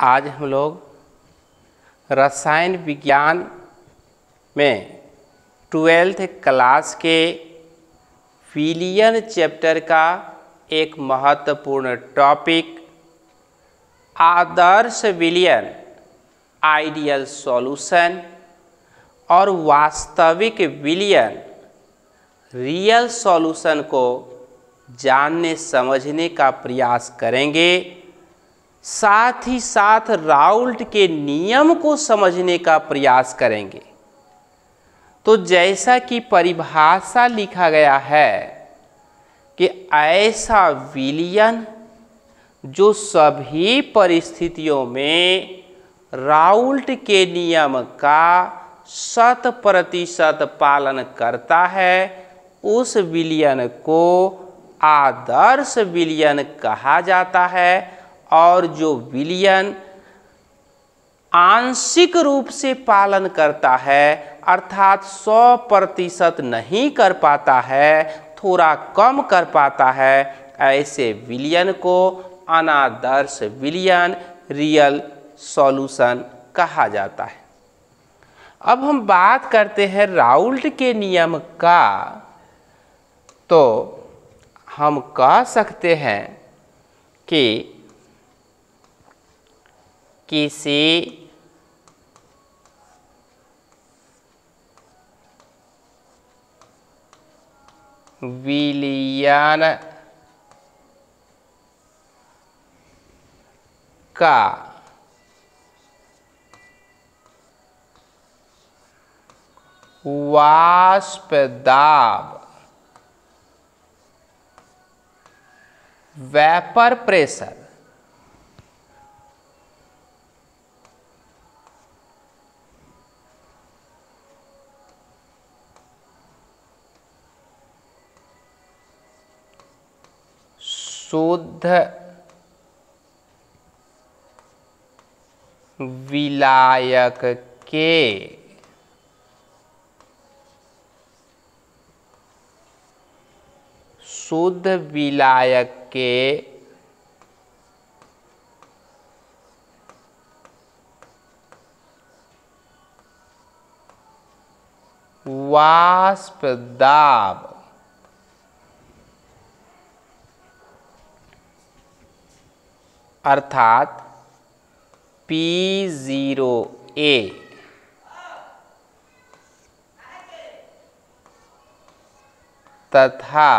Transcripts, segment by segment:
आज हम लोग रसायन विज्ञान में ट्वेल्थ क्लास के विलियन चैप्टर का एक महत्वपूर्ण टॉपिक, आदर्श विलियन, आइडियल सॉल्यूशन और वास्तविक विलियन, रियल सॉल्यूशन को जानने समझने का प्रयास करेंगे। साथ ही साथ राउल्ट के नियम को समझने का प्रयास करेंगे। तो जैसा कि परिभाषा लिखा गया है कि ऐसा विलियन जो सभी परिस्थितियों में राउल्ट के नियम का शत प्रतिशत पालन करता है, उस विलियन को आदर्श विलियन कहा जाता है। और जो विलियन आंशिक रूप से पालन करता है, अर्थात 100 प्रतिशत नहीं कर पाता है, थोड़ा कम कर पाता है, ऐसे विलियन को अनादर्श विलियन रियल सॉल्यूशन कहा जाता है। अब हम बात करते हैं राउल्ट के नियम का। तो हम कह सकते हैं कि किसी विलियन का वाष्प दाब वेपर प्रेशर। शुद्ध विलायक के शुद्ध विलायक के वाष्प दाब अर्थात पी ज़ीरो ए तथा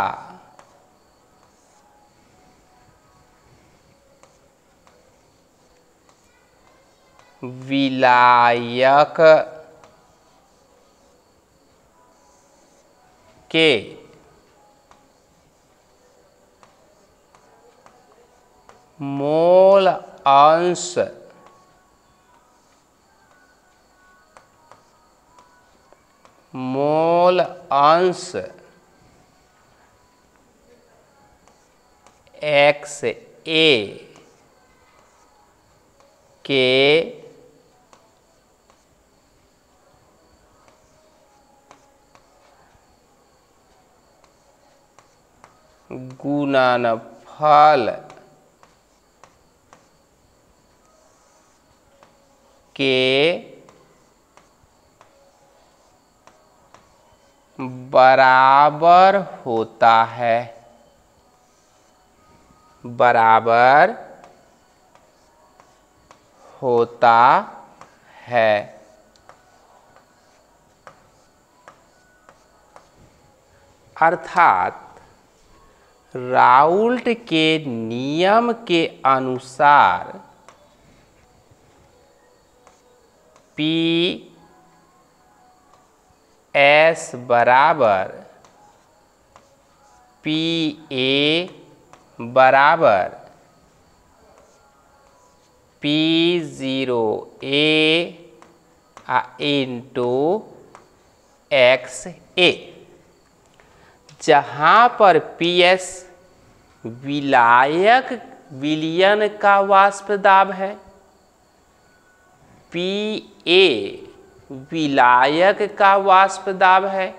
विलायक के मोल अंश। मोल अंश। एक्स ए के गुणनफल। के बराबर होता है। बराबर होता है। अर्थात राउल्ट के नियम के अनुसार पी एस बराबर पी ए बराबर P zero A into X A जहाँ पर पी एस विलायक विलियन का वाष्प दाब है पी ए विलायक का वाष्प दाब है।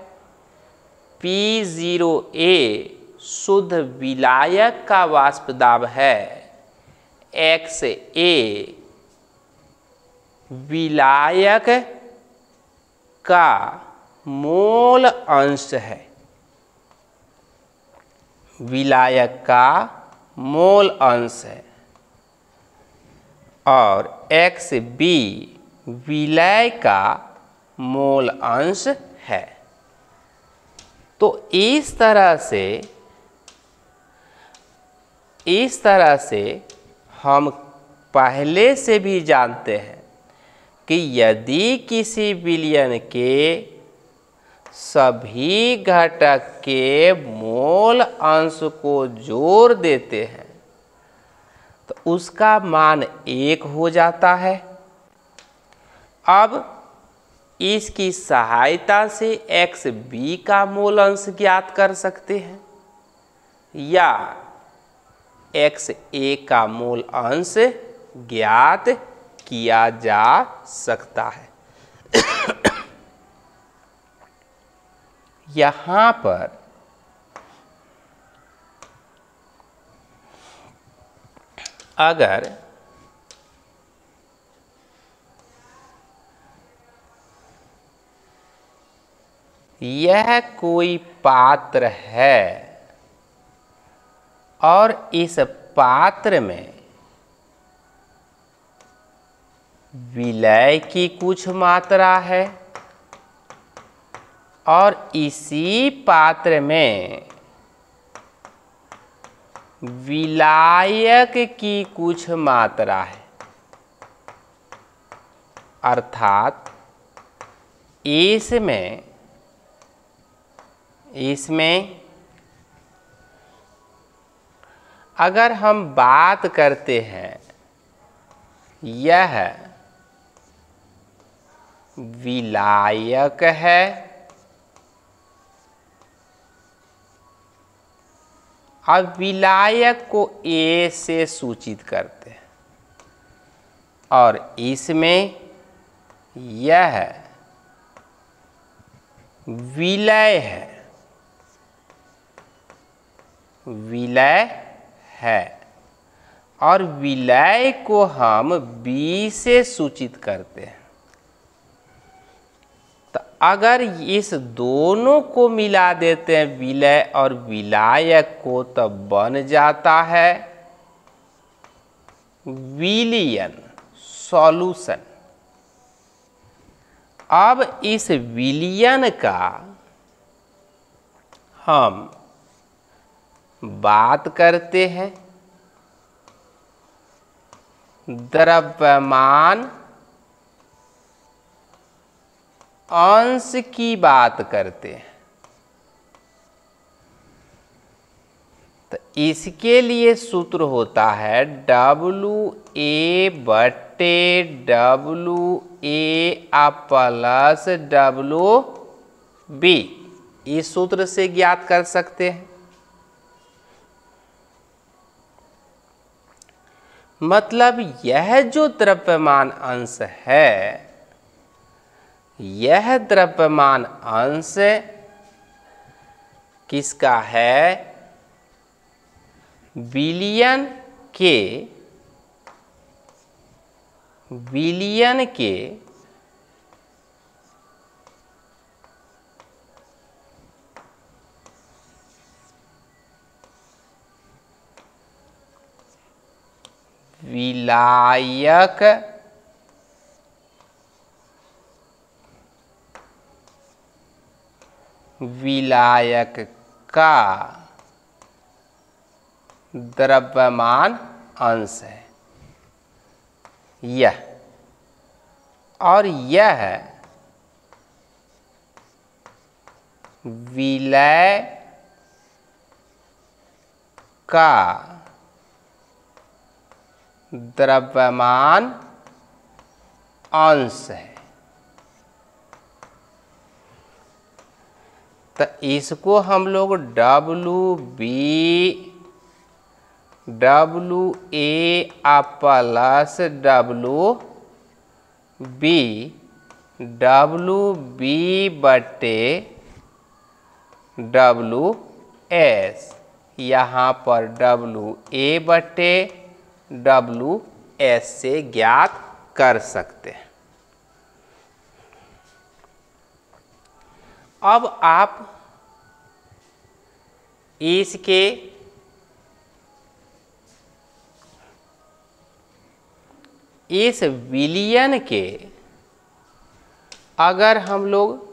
पी ज़ीरो ए शुद्ध विलायक का वाष्प दाब है। एक्स ए विलायक का मोल अंश है। विलायक का मोल अंश है। और एक्स बी विलय का मोल अंश है। तो इस तरह से, इस तरह से हम पहले से भी जानते हैं कि यदि किसी विलयन के सभी घटक के मोल अंश को जोड़ देते हैं तो उसका मान एक हो जाता है। अब इसकी सहायता से एक्स बी का मूल अंश ज्ञात कर सकते हैं, या एक्स ए का मूल अंश ज्ञात किया जा सकता है। यहाँ पर अगर यह कोई पात्र है और इस पात्र में विलय की कुछ मात्रा है और इसी पात्र में विलायक की कुछ मात्रा है। अर्थात, इसमें इसमें अगर हम बात करते हैं, यह विलायक है। अब विलायक को ए से सूचित करते हैं। और इसमें यह विलय है। विलय है। और विलय को हम बी से सूचित करते हैं। अगर इस दोनों को मिला देते हैं विलय और विलायक को, तब बन जाता है विलियन सॉल्यूशन। अब इस विलियन का हम बात करते हैं द्रव्यमान अंश की बात करते हैं। तो इसके लिए सूत्र होता है डब्लू ए बटे W A plus W B इस सूत्र से ज्ञात कर सकते हैं। मतलब यह जो द्रव्यमान अंश है यह द्रव्यमान अंश किसका है? विलियन के। विलियन के। विलायक विलायक का द्रव्यमान अंश है। यह। और यह विलय का द्रव्यमान अंश है। तो इसको हम लोग W B W A plus W B W B बटे डब्लू एस यहाँ पर डब्लू ए बटे डब्लू एस से ज्ञात कर सकते हैं। अब आप इसके इस विलियन के अगर हम लोग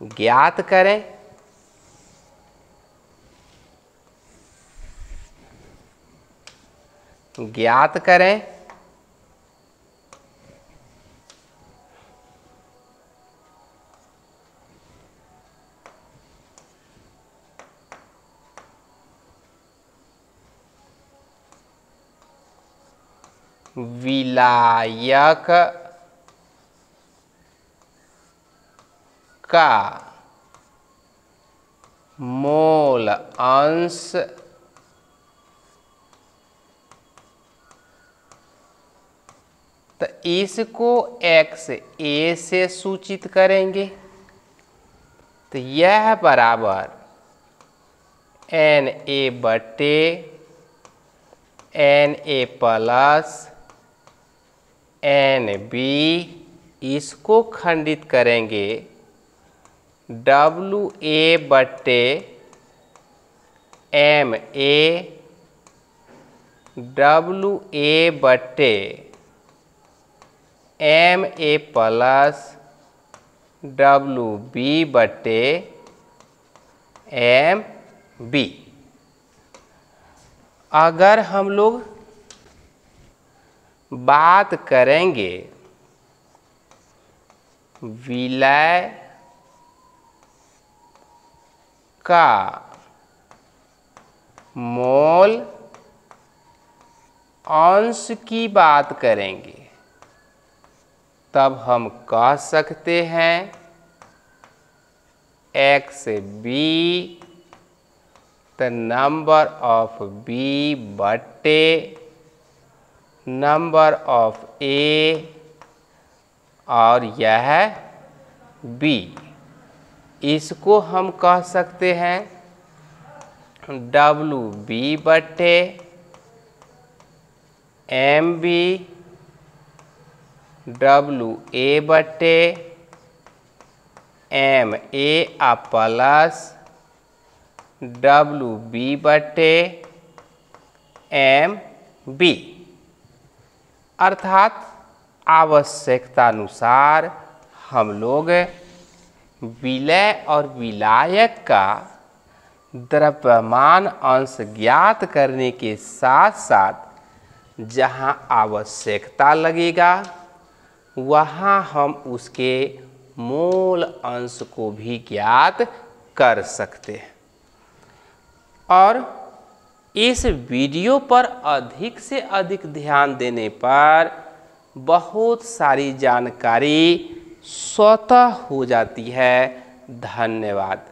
ज्ञात करें ज्ञात करें विलायक का मोल अंश तो इसको x ए से सूचित करेंगे। तो यह बराबर एन ए बटे N A plus N B इसको खंडित करेंगे डब्लू ए बटे एम ए डब्लू ए बटे M A plus W B बटे एम बी अगर हम लोग बात करेंगे विलय का मोल अंश की बात करेंगे। तब हम कह सकते हैं X B the number of B बटे नंबर ऑफ़ ए और यह बी। इसको हम कह सकते हैं डब्लू बी बटे एम बी, डब्लू ए बटे एम ए आ प्लस, डब्लू बी बटे एम बी। अर्थात आवश्यकतानुसार हम लोग विलय और विलायक का द्रव्यमान अंश ज्ञात करने के साथ साथ जहाँ आवश्यकता लगेगा, वहाँ हम उसके मूल अंश को भी ज्ञात कर सकते हैं। और इस वीडियो पर अधिक से अधिक ध्यान देने पर बहुत सारी जानकारी स्वतः हो जाती है। धन्यवाद।